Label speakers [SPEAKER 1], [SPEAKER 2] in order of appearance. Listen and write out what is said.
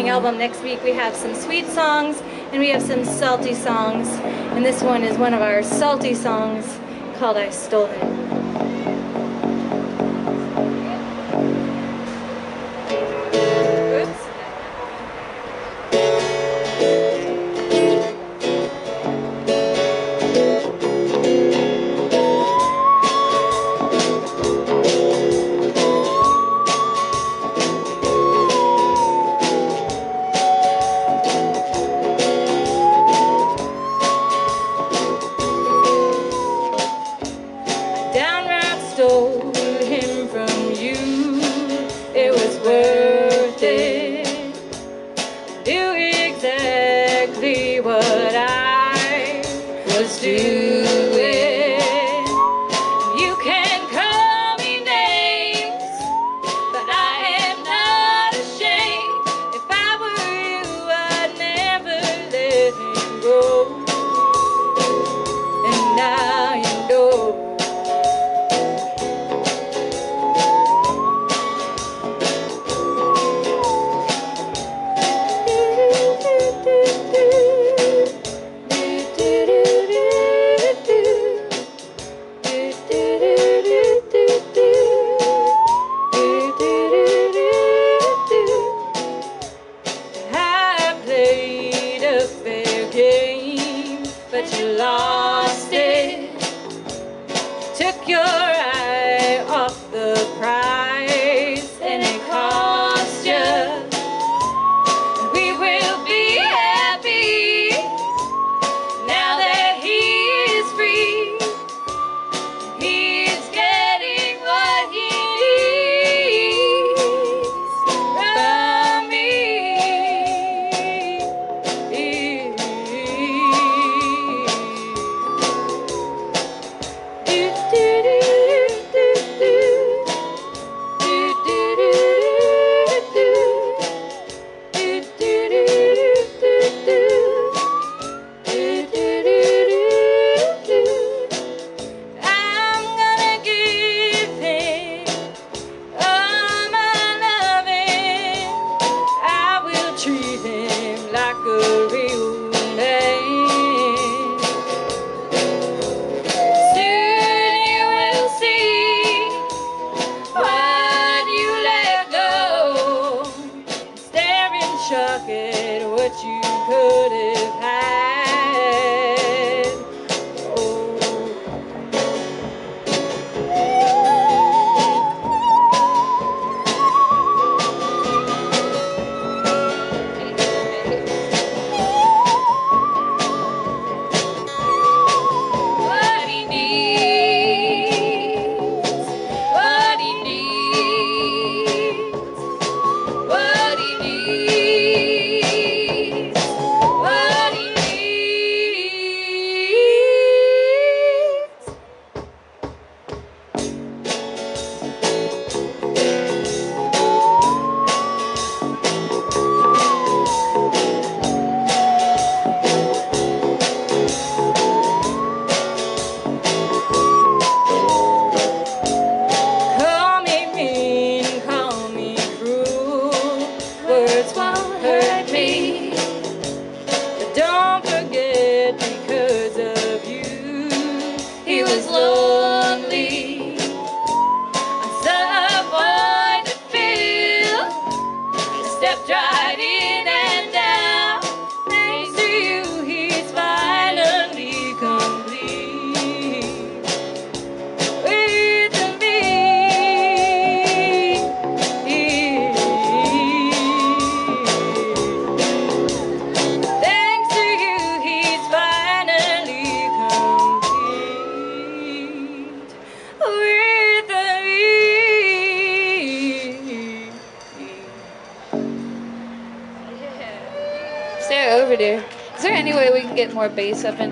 [SPEAKER 1] upcoming album next week, we have some sweet songs and we have some salty songs. And this one is one of our salty songs called I Stole Him. do. but you lost it. Took your shock what you could have had. hurt me. But don't forget because of you, he was low. over there. Is there any way we can get more bass up in?